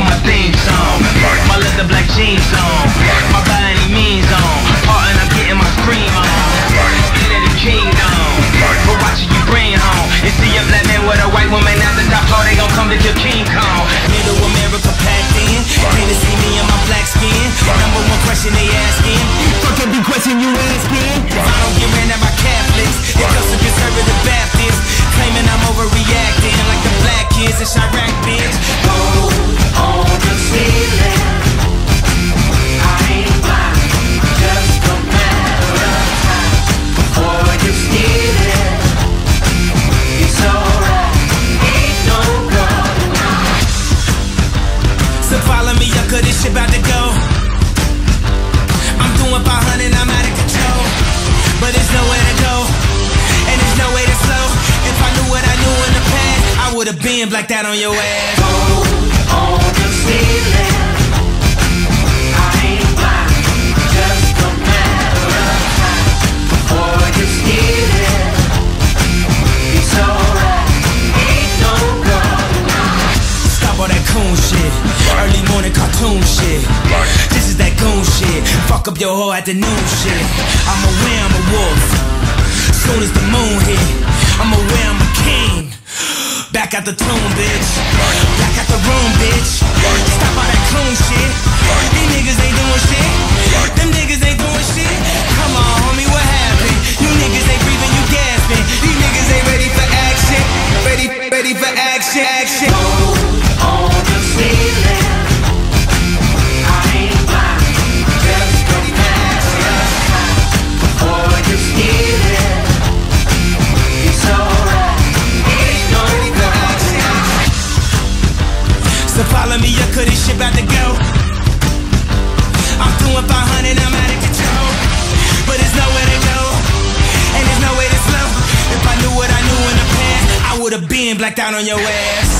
my theme song. My leather black jeans on. My past, a been blacked out on your ass. Gold on the ceiling. I ain't blind, just a matter of time you steal it. It's alright, ain't no. Stop all that shit. Early morning cartoon shit. This is that goon shit. Fuck up your whole afternoon shit. I'm I'm a wolf. Soon as the moon hit, I'm I'm a king. Back out the tomb, bitch. Back out the room, cause this shit about to go. I'm doing 500, I'm out of control. But there's nowhere to go, and there's no way to slow. If I knew what I knew in the past, I would've been blacked out on your ass.